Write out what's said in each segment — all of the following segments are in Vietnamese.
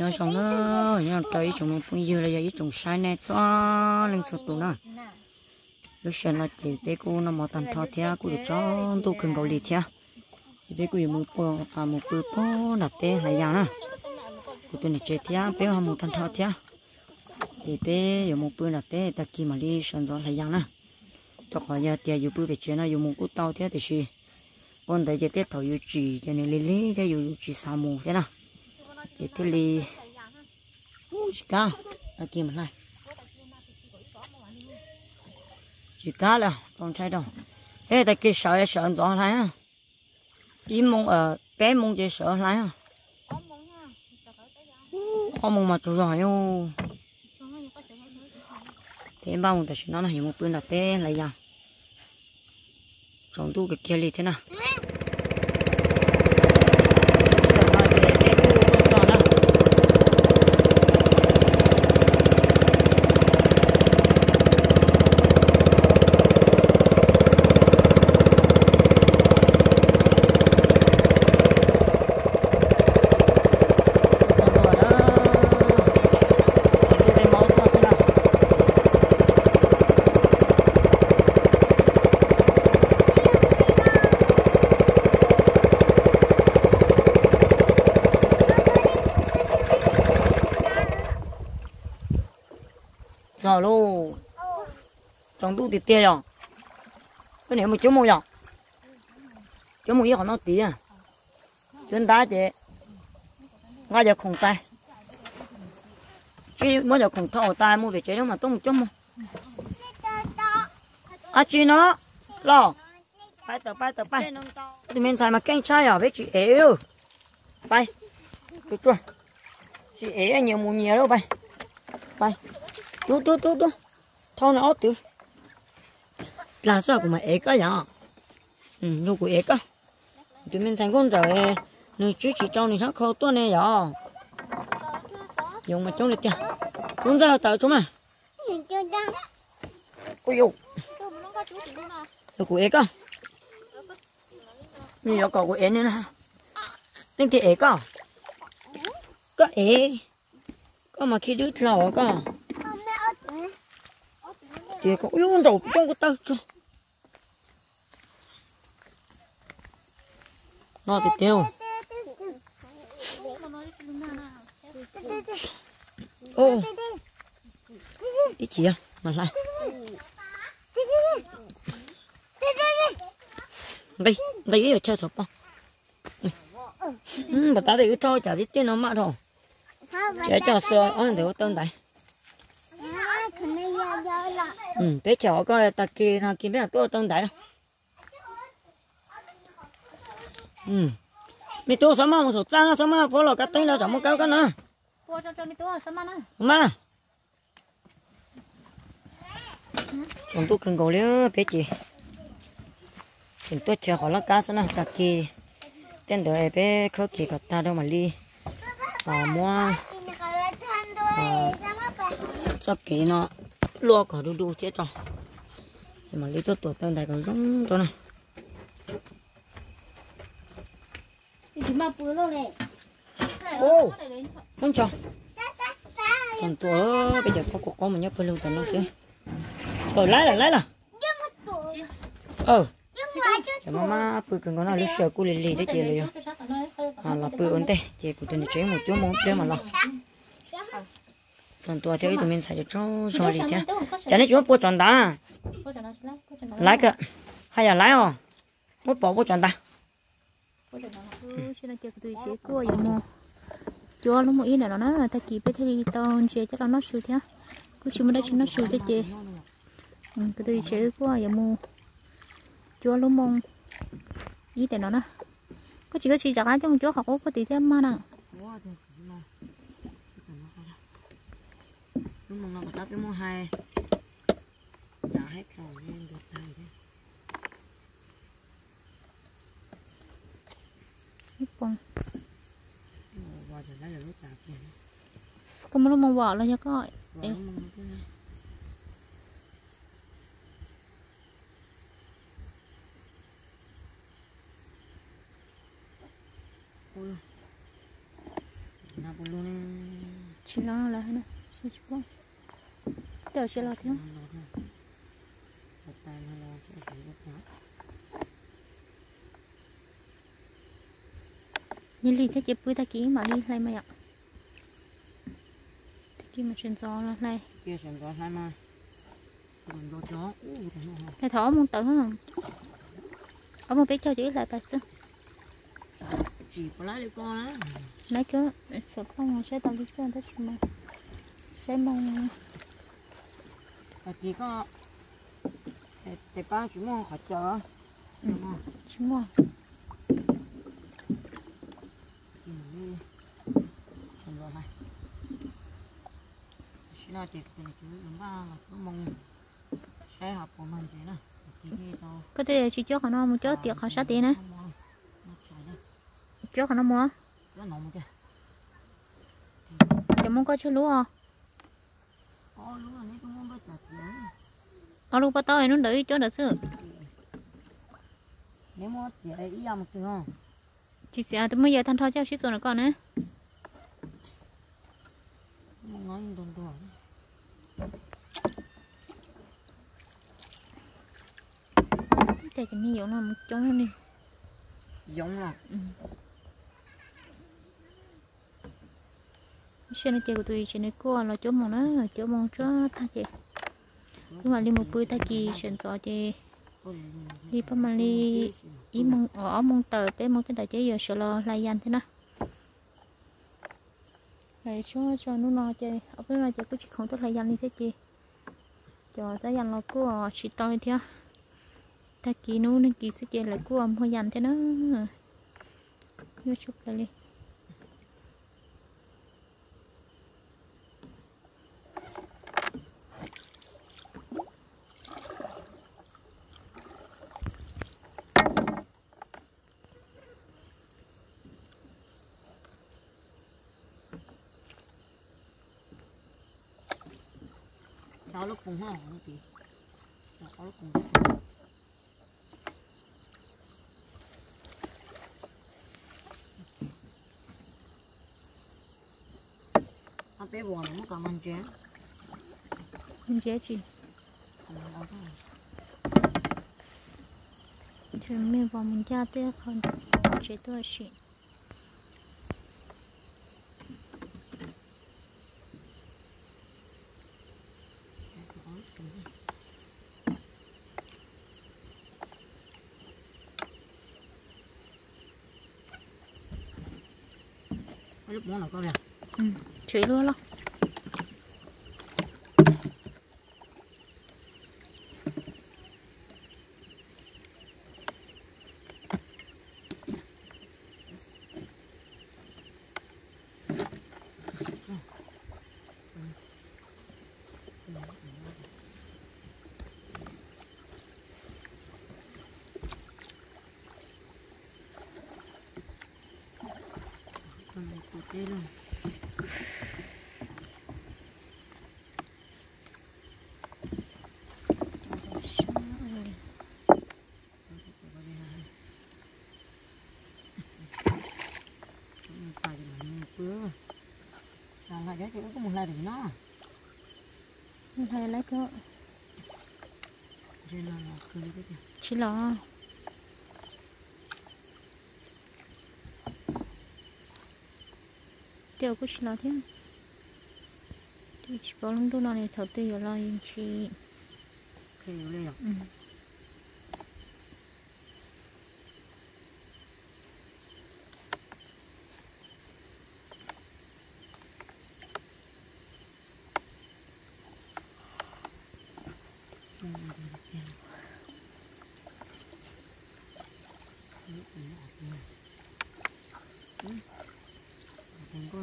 nhớ xong nó, nhớ tới chúng nó cũng như là giờ chúng sai này cho lên cho tụi nó. Lúc sáng là chỉ để cô nó mò tàn thọ thea cô được cho tôi cần cầu lì thea để cô một bộ à một bữa bộ là tê là già nè. Cô tôi này chơi thea bé ham một tàn thọ thea chỉ bé có một bữa là tê ta kia mà đi sáng rồi là già nè. Cho khỏi giờ tiền dù bữa về chơi nó dù một cú tao thea thì gì còn tại giờ tết thầu dù chỉ cho nên lì lì cho dù chỉ sao mù thế nào chị thế li cá. Ở kia mà này. Chị cá là con trai đâu? Ê ta kia sợ sợ rõ lại à ý mông ở ờ, bé mông chị sợ lại à có mông mà chủ rồi, ô. Thế bao người ta chỉ nói là hiểu một bên là té lại gì à? trong tu cái kia li thế nào? Giờ lô. Trong tu thì tia rồi cái này mà chú một rồi chỗ một giờ nó tí à? Chân đá chị. Ngay giờ khủng tay chứ mới giờ khủng thọ tay mua về chế đâu mà tôi một chỗ một à chị nó. Lo bay tờ bay tờ bay. Thì mình xài mà canh chai à với chị ế ư. Bay. Được chưa, chị ế nhiều mù nhiều đâu bay. Bay đu đu đu tú thao nó tú là sao của mày ế cái nhở, ừ nó của ế cái tụi mình thành con rồi nó chú chỉ cho nó sáng khâu tuần này nhở, dùng mà chống được kìa. Con ra tạo chúng mày. Ôi dù. nó của ế cái như vậy còn của ế nữa nè. Tên kia ế cái có ế có mà khi đứa thầu có thì có ui con đầu trong cái tay cho nó thì tiêu ô ít chị à mà lại đây đây ở chơi sập không ừ bà ta thì thôi chả biết tiếng nó mà thôi chả cho sơ ăn được tôm đấy ừ bé chó coi ta kia nó kia biết là tôi tên đấy ừ. Mi tôi sao mà số trang sao mà bỏ lỡ cái tên đó chẳng một cái cái nữa. Mà chúng tôi cần gọi liếc bé chị. Chúng tôi chờ họ là cá sao nào ta kia tên đời bé khơi kia cả ta đâu mà đi à mua. Cho kỹ nó lúa cả đu đu chết rồi. Nhưng mà lấy tốt tuổi tên này còn giống cho này. Ô. không cho còn tuổi bây giờ có cuộc có mà nhớ phải lưu tận nó sẽ rồi lấy là lấy là. Ờ. Cho mama bự cần có nào lấy sờ cô lì lì đấy chị liền à là bự ổn tê. Chị của tôi này chế một chỗ một chỗ mà lo còn tua theo tụi mình xài cho cho đi chứ cho nên chúng bố chọn ta lái cơ hay là lái không bố bỏ bố chọn ta chúa lúc ít là nó ta kịp cái thì tao chơi chắc là nó sưu thế cứ chỉ mới đây nó sưu thế chơi cái tôi chơi qua giờ mua chúa lúc mong ít là nó nó có chỉ có chỉ chặt trong chúa học có tí thêm mà nào lúc mà nó có cái mua hai. Giả hết rồi nên được tay đấy. Bông. vào giờ lấy lúc tạp Có mà lúc mà bỏ là cho coi. nó cái này ôi nào bông luôn chỉ lo là nè chỉ tiểu chỉ lo thiếu nhìn lì thế chị bươi ta kỹ mà đi lại mày ạ. Thế kia mà chuyển gió là này. Kia chuyển gió hai nào? Thầy thỏ muốn tự không? Ở một bé cho chị lại bà sư chỉ có lá đi con á. Nãy cứ sợ không sẽ tao đi xem tới mà sẽ mong chỉ có để để ba chú mong khỏi chờ. Ừ. chỉ chuyển gió này. Chỉ là chỉ từ chú chúng ta là cứ mong sẽ học của mình thế nào. Chỉ có thể chỉ cho nó một chỗ tiệc họ sát tiền nè cho nó mua. Nó nóng kìa. Chỉ muốn có chơi lúa à Ôi, lúc này tôi muốn bắt chặt nữa. Ở lúc bắt đầu nó đợi chỗ đợi sự Nếu mà chị ấy âm kìa không? chị sẽ tôi mới giờ thanh thoi cho xí rồi nó Mà nói như đồn đồn. để cho nhiều nó một chỗ đi Giống là xe chơi của tôi xe nó qua là chỗ mong nó chỗ mong cho ta chị nhưng mà đi một bữa ta kỳ xem tỏ chị đi bắt mà đi, ý mong ở mong tờ bé mong cái đại chế giờ sợ lo lai danh thế nào này cho cho nó lo chơi ở bên này chơi cũng chỉ không tốt lai danh đi thế chị cho ra danh lo của chỉ tôi theo ta kỳ nó nên kỳ sẽ chơi lại của ông hơi dành thế nó. Nhớ chụp lại đi. Đó lúc cùng hoa không chị? Đó lúc cùng Anh bé buồn nó còn ăn chén. Còn ăn thôi. thì mình vào mình cha tiếc không chế tôi chị món nào con nè. Ừ, chuối luôn luôn. Còn luôn. Phải là một bữa. Sao lại đấy, một để nó. mình hay lấy cái Trên là chỉ lo của chỉ lo thế thì chỉ bảo lúc đó này thầu lên rồi. ừ. Thành cô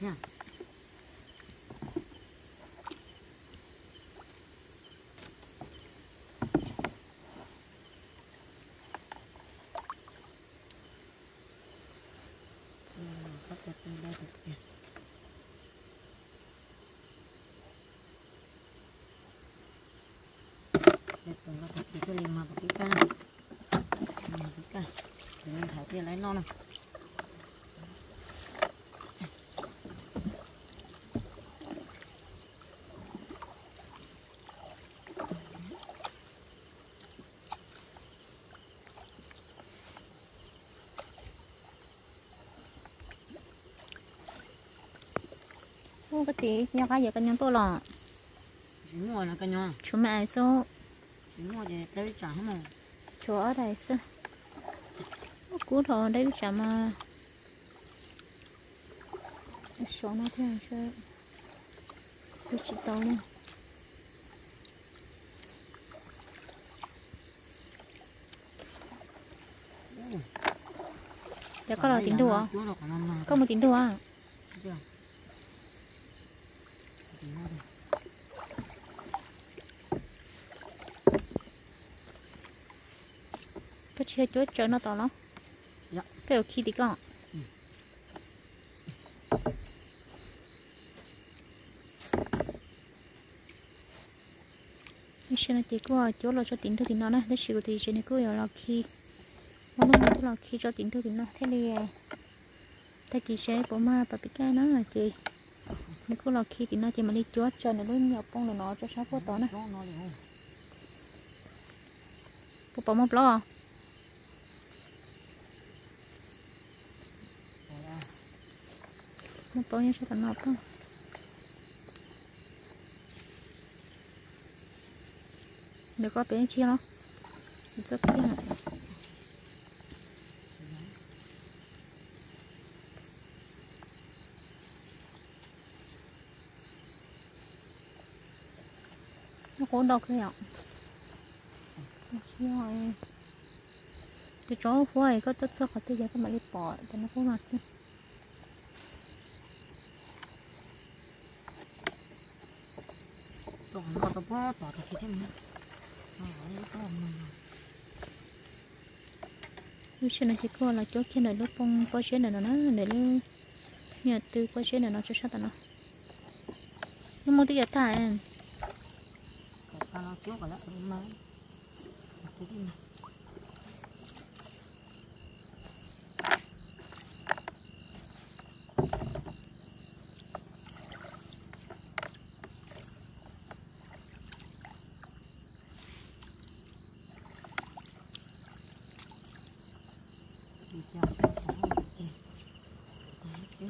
thế à? Ừ, có cái từ đây được kìa. Để từng cái thật cái liền mà cái ca mà cái ca thì mình thảo tiền lấy non này ô cái gì nhà cái giờ cái nhân tôi là chỉ mua là cái nhau chúng mẹ số. Chỉ mua thì tới chẳng mà. Chỗ ở đây sao cú thọ đây chả mà. Số nó thế sao tôi chỉ tao nha Dạ có là tính đùa nào Có một tính đùa à? chưa Tính mua đi. Chia chỗ chỗ nó to lắm. Dạ. Cái khi thì con Ừ. Thế này thì có chỗ là cho tính thôi thì nó nè, để chịu thì trên này có là khi nó nó là khi cho tính thôi thì nó. Thế này ta kỳ sẽ bỏ ma bà biết cái nó là chị? Nếu có là khi thì nó chỉ mà đi chúa cho nó lên nhập bông là nó cho sao có tỏ nè. Nó bỏ một lo Rồi à một bông như sao tao không được có bé chia nó rất kia nó cố độc hay không rồi cái chó hoài có tất sắc cái gì các bạn đi bỏ thì nó cũng là chứ Còn nó có bỏ bỏ thì thế mà. Lúc xưa nó chỉ có là chỗ kia này lúc phong có chế này nó nó để lúc nhà tư có chế này nó cho sao ta nó nó mua tiền ta em Cái sao nó trước rồi đó, nó mới. Thế thì mà. Đi theo cái sáng này kìa. Đấy chứ.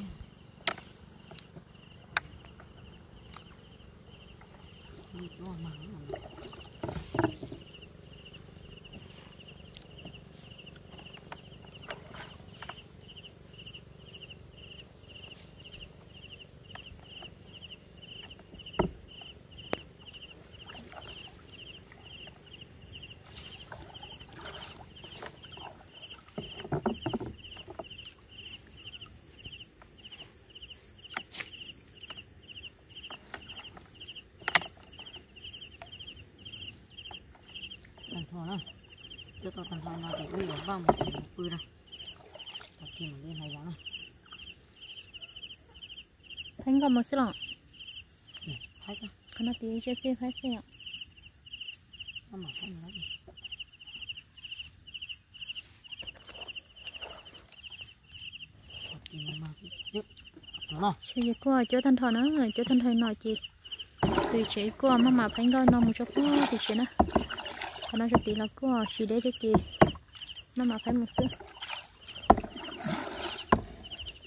Đi chỗ mắng mà. Tàn thò đó. Cho thằng hoa nó ở bao một cái bự đâu. Tao tìm lên này giá này. thành có một số lọ Nè, thấy chưa? cái nó tí chơi chơi phải xem Nó mở cái này đi. Mà cái giúp. chị qua chỗ thanh thọ nó rồi chỗ thanh thọ nói chị từ chị qua mà mà phải gọi nó một chỗ thì chị nó còn nó cho tí là qua chỉ để cho chị mà mà phải một số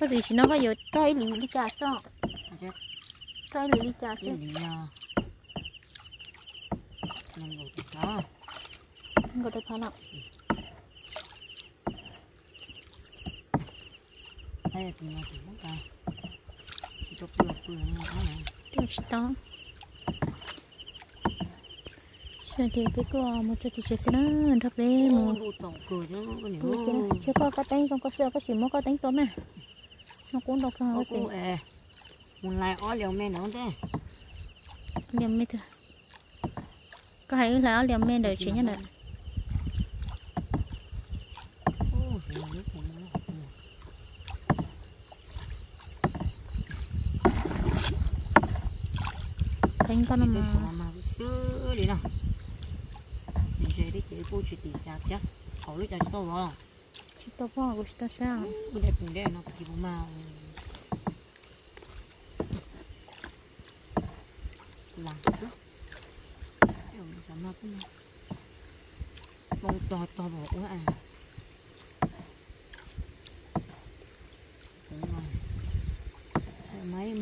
có gì chỉ nó có giờ trai lì đi chả sao trai lì đi thì đó. không có được phá nào. Đây thì nó chỉ muốn ta. Chỉ có bừa bừa nó nó này. được chỉ đó Rồi thì cái cô một chút thì chết nó. Ui, cái này, chưa có cái tính không có xưa có chỉ mới có tính tôm nè nó cũng đâu có gì. Muốn lại ó liều men nữa thế. liềm mê thôi có hay là nó biết thì nó học nhiều. cánh con mà mà sữa đi nào. Đi chơi chỉ chặt chứ, Hầu lúc chặt to vào. chỉ tao bỏ của tao sao Cái đẹp cùng đẹp nó chỉ có màu. Làm trước. Em sao mà cũng to to bỏ quá à. Đúng rồi. Máy